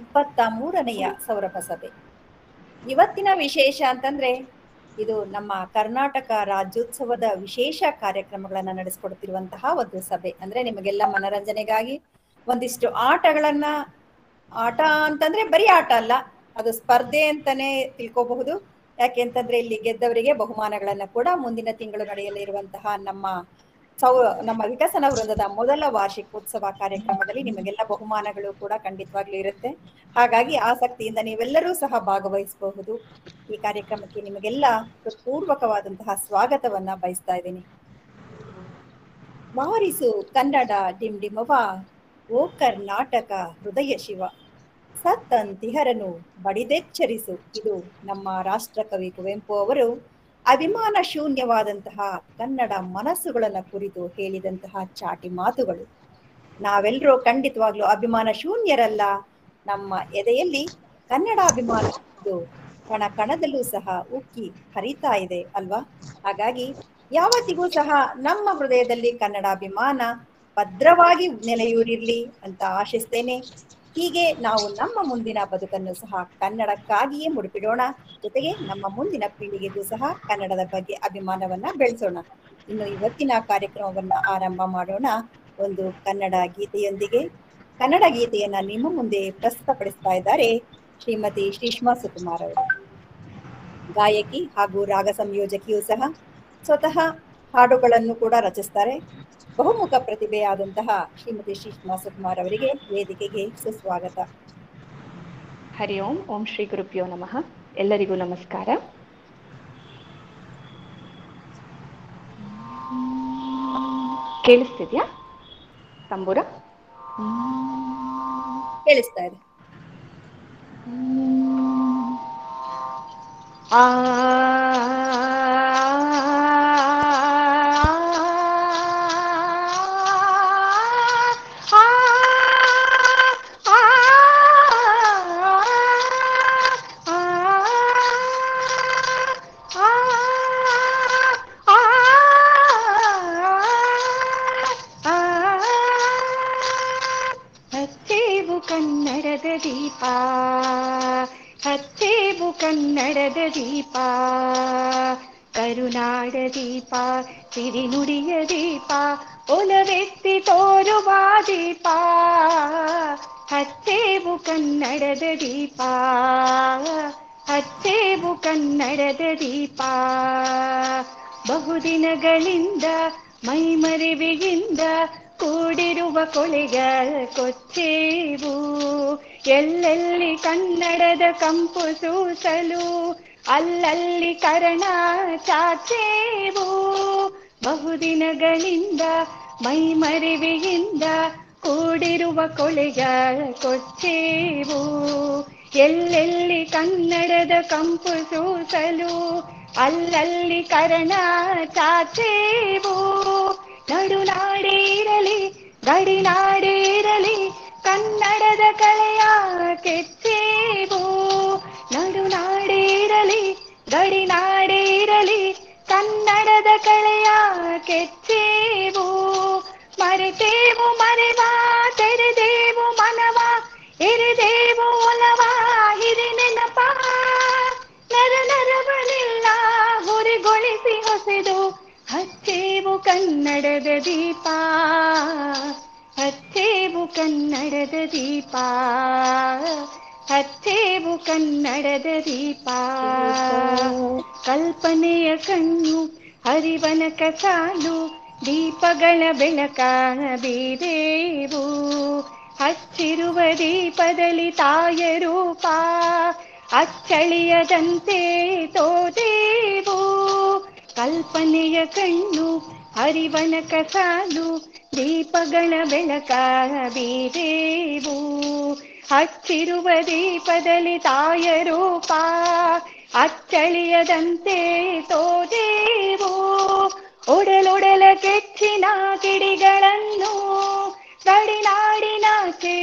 ಇಪ್ಪತ್ತ ಮೂರನೆಯ ಸೌರಭ ಸಭೆ ಇವತ್ತಿನ ವಿಶೇಷ ಅಂತಂದ್ರೆ, ಇದು ನಮ್ಮ ಕರ್ನಾಟಕ ರಾಜ್ಯೋತ್ಸವದ ವಿಶೇಷ ಕಾರ್ಯಕ್ರಮಗಳನ್ನ ನಡೆಸ್ಕೊಡ್ತಿರುವಂತಹ ಒಂದು ಸಭೆ. ಅಂದ್ರೆ ನಿಮಗೆಲ್ಲ ಮನರಂಜನೆಗಾಗಿ ಒಂದಿಷ್ಟು ಆಟಗಳನ್ನ, ಆಟ ಅಂತಂದ್ರೆ ಬರೀ ಆಟ ಅಲ್ಲ, ಅದು ಸ್ಪರ್ಧೆ ಅಂತಾನೆ ತಿಳ್ಕೋಬಹುದು. ಯಾಕೆ ಅಂತಂದ್ರೆ ಇಲ್ಲಿ ಗೆದ್ದವರಿಗೆ ಬಹುಮಾನಗಳನ್ನ ಕೂಡ ಮುಂದಿನ ತಿಂಗಳು ನಡೆಯಲಿರುವಂತಹ ನಮ್ಮ ಸೌ, ನಮ್ಮ ವಿಕಸನ ವೃಂದದ ಮೊದಲ ವಾರ್ಷಿಕೋತ್ಸವ ಕಾರ್ಯಕ್ರಮದಲ್ಲಿ ನಿಮಗೆಲ್ಲ ಬಹುಮಾನಗಳು ಕೂಡ ಖಂಡಿತವಾಗ್ಲೂ ಇರುತ್ತೆ. ಹಾಗಾಗಿ ಆಸಕ್ತಿಯಿಂದ ನೀವೆಲ್ಲರೂ ಸಹ ಭಾಗವಹಿಸಬಹುದು. ಈ ಕಾರ್ಯಕ್ರಮಕ್ಕೆ ನಿಮಗೆಲ್ಲ ಪೂರ್ವಕವಾದಂತಹ ಸ್ವಾಗತವನ್ನ ಬಯಸ್ತಾ ಇದ್ದೀನಿ. ಮಾರಿಸು ಕನ್ನಡ ಡಿಮ್ ಡಿಮವ ಓ ಕರ್ನಾಟಕ ಹೃದಯ ಶಿವ. ಸತ್ತಂತಿಹರನು ಬಡಿದೆಚ್ಚರಿಸು. ಇದು ನಮ್ಮ ರಾಷ್ಟ್ರಕವಿ ಕುವೆಂಪು ಅವರು ಅಭಿಮಾನ ಶೂನ್ಯವಾದಂತಹ ಕನ್ನಡ ಮನಸ್ಸುಗಳನ್ನ ಕುರಿತು ಹೇಳಿದಂತಹ ಚಾಟಿ ಮಾತುಗಳು. ನಾವೆಲ್ಲರೂ ಖಂಡಿತವಾಗ್ಲೂ ಅಭಿಮಾನ ಶೂನ್ಯರಲ್ಲ. ನಮ್ಮ ಎದೆಯಲ್ಲಿ ಕನ್ನಡ ಅಭಿಮಾನ ಕಣ ಕಣದಲ್ಲೂ ಸಹ ಉಕ್ಕಿ ಹರಿತಾ ಇದೆ ಅಲ್ವಾ? ಹಾಗಾಗಿ ಯಾವತ್ತಿಗೂ ಸಹ ನಮ್ಮ ಹೃದಯದಲ್ಲಿ ಕನ್ನಡ ಅಭಿಮಾನ ಭದ್ರವಾಗಿ ನೆಲೆಯೂರಿರ್ಲಿ ಅಂತ ಆಶಿಸ್ತೇನೆ. ಹೀಗೆ ನಾವು ನಮ್ಮ ಮುಂದಿನ ಬದುಕನ್ನು ಸಹ ಕನ್ನಡಕ್ಕಾಗಿಯೇ ಮುಡಿಪಿಡೋಣ. ಜೊತೆಗೆ ನಮ್ಮ ಮುಂದಿನ ಪೀಳಿಗೆಗೂ ಸಹ ಕನ್ನಡದ ಬಗ್ಗೆ ಅಭಿಮಾನವನ್ನ ಬೆಳೆಸೋಣ. ಇನ್ನು ಇವತ್ತಿನ ಕಾರ್ಯಕ್ರಮವನ್ನ ಆರಂಭ ಮಾಡೋಣ. ಒಂದು ಕನ್ನಡ ಗೀತೆಯೊಂದಿಗೆ. ಕನ್ನಡ ಗೀತೆಯನ್ನ ನಿಮ್ಮ ಮುಂದೆ ಪ್ರಸ್ತುತಪಡಿಸ್ತಾ ಇದ್ದಾರೆ ಶ್ರೀಮತಿ ಶ್ರೀಷ್ಮಾ ಸುಕುಮಾರ್ ಅವರು. ಗಾಯಕಿ ಹಾಗೂ ರಾಗ ಸಂಯೋಜಕಿಯೂ ಸಹ ಸ್ವತಃ ಹಾಡುಗಳನ್ನು ಕೂಡ ರಚಿಸ್ತಾರೆ. ಬಹುಮುಖ ಪ್ರತಿಭೆಯಾದಂತಹ ಶ್ರೀಮತಿ ಶ್ರೀಷ್ಮಾ ಸುಕುಮಾರ್ ಅವರಿಗೆ ವೇದಿಕೆಗೆ ಸುಸ್ವಾಗತ. ಹರಿ ಓಂ ಓಂ ಶ್ರೀ ಗುರುಭ್ಯೋ ನಮಃ. ಎಲ್ಲರಿಗೂ ನಮಸ್ಕಾರ. ಕೇಳಿಸ್ತಿದ್ಯಾ ತಂಬೂರ? ಕೇಳಿಸ್ತಾ ಇದೆ. ಆ ದೀಪ, ಕರುನಾಡ ದೀಪ, ಸಿರಿನುಡಿಯ ದೀಪ, ಒಲವೆತ್ತಿ ತೋರುವ ದೀಪ ಹಚ್ಚೇವು ಕನ್ನಡದ ದೀಪ ಹಚ್ಚೇವು ಕನ್ನಡದ ದೀಪ. ಬಹುದಿನಗಳಿಂದ, ಮೈಮರಿವೆಯಿಂದ ಕೂಡಿರುವ ಕೊಳೆಗ ಕೊಚ್ಚೇವು ಎಲ್ಲೆಲ್ಲಿ ಕನ್ನಡದ ಕಂಪು ಸೂಸಲು ಅಲ್ಲಲ್ಲಿ ಕರಣ ಚಾಚೇವು ಬಹುದಿನಗಳಿಂದ ಮೈಮರಿವೆಯಿಂದ ಕೂಡಿರುವ ಕೊಳೆಯ ಕೊಚ್ಚೇವು. ಎಲ್ಲೆಲ್ಲಿ ಕನ್ನಡದ ಕಂಪು ಸೂಸಲು ಅಲ್ಲಲ್ಲಿ ಕರಣ ಚಾಚೇವು. ನಡುನಾಡೇ ಇರಲಿ ಗಡಿನಾಡೇ ಇರಲಿ ಕನ್ನಡದ ಕಲೆಯ ಕೆಚ್ಚೇವು. ಇರಲಿ ಗಡಿನಾಡೇ ಇರಲಿ, ಕನ್ನಡದ ಕಳೆಯ ಕೆಚ್ಚೇವು. ಮರೆತೇವು ಮರೆವಾ, ತೆರೆದೇವು ಮನವ, ಎರೆದೇವು ಒಲವ, ಹಿರಿ ನೆನಪ. ನರ ನರವನೆಲ್ಲ ಹುರಿಗೊಳಿಸಿ ಹೊಸೆದು, ಹಚ್ಚೇವು ಕನ್ನಡದ ದೀಪ. ಹಚ್ಚೇವು ಕನ್ನಡದ ದೀಪ. ಹಚ್ಚೇವು ಕನ್ನಡದ ದೀಪ. ಕಲ್ಪನೆಯ ಕಣ್ಣು, ಹರಿವನ ಕಸಾಲು, ದೀಪಗಳ ಬೆಳಕಾಣ ಬೀರೇವು. ಹಚ್ಚಿರುವ ದೀಪದಲ್ಲಿ ತಾಯ ರೂಪ ಅಚ್ಚಳಿಯದಂತೆ ತೋದೇವು. ಕಲ್ಪನೆಯ ಕಣ್ಣು, ಹರಿವನ ಕಸಾಲು, ದೀಪಗಳ ಬೆಳಕಾಣ ಬೀರೇವು. ಹಚ್ಚಿರುವ ದೀಪದಲ್ಲಿ ತಾಯ ರೂಪ, ಅಚ್ಚಳಿಯದಂತೆ ತೋದೇವು ಒಡಲೊಡಲ ಕೆಚ್ಚಿನ ಕಿಡಿಗಳನ್ನು ಗಡಿನಾಡಿನಾಚೆ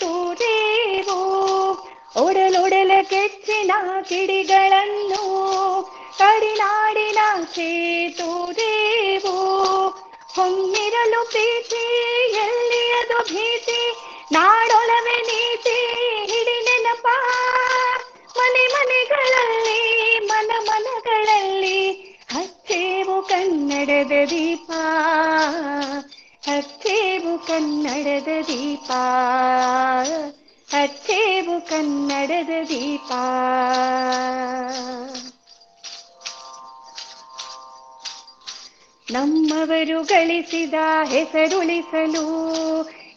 ತೂದೇವು ಒಡಲೊಡಲ ಕೆಚ್ಚಿನ ಕಿಡಿಗಳನ್ನು ಕಡಿನಾಡಿನಾಚೆ ತೂದೇವು ಹೊಂದಿರಲು ಪ್ರೀತಿ, ಎಲ್ಲಿಯದು ಭೀತಿ ನಾಡೊಲವೆ ಕನ್ನಡದ ದೀಪ ಹಚ್ಚೇವು ಕನ್ನಡದ ದೀಪ ಹಚ್ಚೇವು ಕನ್ನಡದ ದೀಪ. ನಮ್ಮವರು ಗಳಿಸಿದ ಹೆಸರುಳಿಸಲು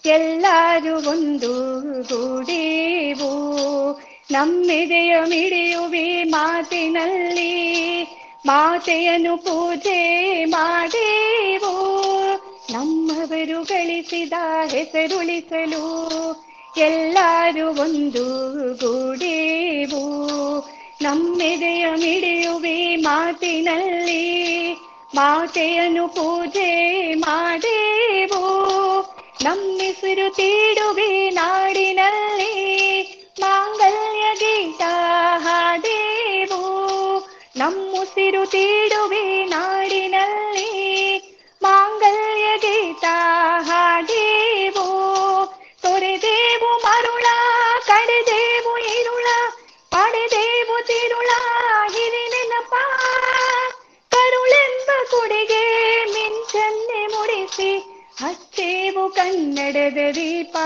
ಎಲ್ಲರೂ ಒಂದು ಗೂಡೇವು. ನಮ್ಮೆದೆಯ ಮಿಡಿಯುವೆ ಮಾತಿನಲ್ಲಿ ಮಾತೆಯನ್ನು ಪೂಜೆ ಮಾಡೇವು. ನಮ್ಮವರು ಗಳಿಸಿದ ಹೆಸರುಳಿಸಲು ಎಲ್ಲರೂ ಒಂದು ಗೂಡೇವು. ನಮ್ಮೆದೆಯ ಮಿಡಿಯುವೆ ಮಾತಿನಲ್ಲಿ ಮಾತೆಯನ್ನು ಪೂಜೆ ಮಾಡೇವು. ನಮ್ಮೆಸರು ತೀಡುವೆ ನಾಡಿನಲ್ಲಿ ಮಾಂಗಲ್ಯ ಗೀತ ನಮ್ಮುಸಿರು ತೀಡುವೆ ನಾಡಿನಲ್ಲಿ ಮಾಂಗಲ್ಯ ಗೀತ ಹಾಡೇವು. ತೊರೆದೇವು ಮರುಳ, ಕಡೆದೇವು ಇರುಳ, ಪಡೆದೇವು ತಿರುಳ, ಹಿರಿ ನೆನಪ. ಕರುಳೆಂಬ ಕುಡಿಗೆ ಮಿಂಚನ್ನೆ ಮುಡಿಸಿ ಹಚ್ಚೇವು ಕನ್ನಡದ ದೀಪ.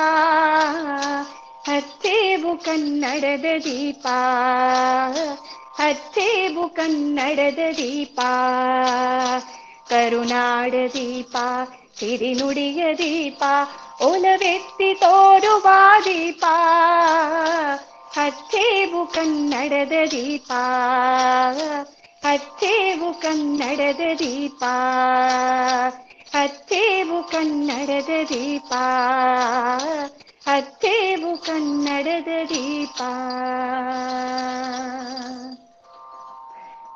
ಹಚ್ಚೇವು ಕನ್ನಡದ ದೀಪ. ಹಚ್ಚೇವು ಕನ್ನಡದ ದೀಪ. ಕರುನಾಡ ದೀಪ, ಸಿರಿನುಡಿಯ ದೀಪ, ಒಲವೆತ್ತಿ ತೋರುವ ದೀಪ. ಹಚ್ಚೇವು ಕನ್ನಡದ ದೀಪ. ಹಚ್ಚೇವು ಕನ್ನಡದ ದೀಪ. ಹಚ್ಚೇವು ಕನ್ನಡದ ದೀಪ. ಹಚ್ಚೇವು ಕನ್ನಡದ ದೀಪ.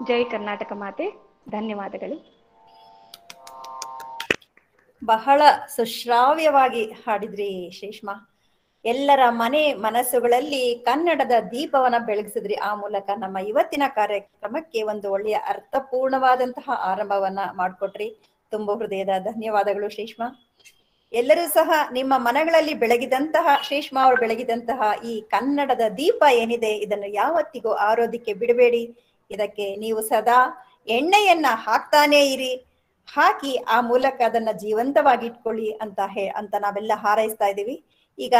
ಜೈ ಕರ್ನಾಟಕ ಮಾತೆ, ಧನ್ಯವಾದಗಳು. ಬಹಳ ಸುಶ್ರಾವ್ಯವಾಗಿ ಹಾಡಿದ್ರಿ ಶೇಷ್ಮಾ. ಎಲ್ಲರ ಮನೆ ಮನಸ್ಸುಗಳಲ್ಲಿ ಕನ್ನಡದ ದೀಪವನ್ನ ಬೆಳಗಿಸಿದ್ರಿ. ಆ ಮೂಲಕ ನಮ್ಮ ಇವತ್ತಿನ ಕಾರ್ಯಕ್ರಮಕ್ಕೆ ಒಂದು ಒಳ್ಳೆಯ ಅರ್ಥಪೂರ್ಣವಾದಂತಹ ಆರಂಭವನ್ನ ಮಾಡಿಕೊಟ್ರಿ. ತುಂಬ ಹೃದಯದ ಧನ್ಯವಾದಗಳು ಶ್ರೇಷ್ಮಾ ಎಲ್ಲರೂ ಸಹ ನಿಮ್ಮ ಮನಗಳಲ್ಲಿ ಬೆಳಗಿದಂತಹ, ಶ್ರೀಷ್ಮಾ ಅವರು ಬೆಳಗಿದಂತಹ ಈ ಕನ್ನಡದ ದೀಪ ಏನಿದೆ, ಇದನ್ನು ಯಾವತ್ತಿಗೂ ಆರೋದಕ್ಕೆ ಬಿಡಬೇಡಿ. ಇದಕ್ಕೆ ನೀವು ಸದಾ ಎಣ್ಣೆಯನ್ನ ಹಾಕ್ತಾನೇ ಇರಿ. ಹಾಕಿ ಆ ಮೂಲಕ ಅದನ್ನ ಜೀವಂತವಾಗಿ ಇಟ್ಕೊಳ್ಳಿ ಅಂತ ಹೇ, ಅಂತ ನಾವೆಲ್ಲ ಹಾರೈಸ್ತಾ ಇದ್ದೀವಿ. ಈಗ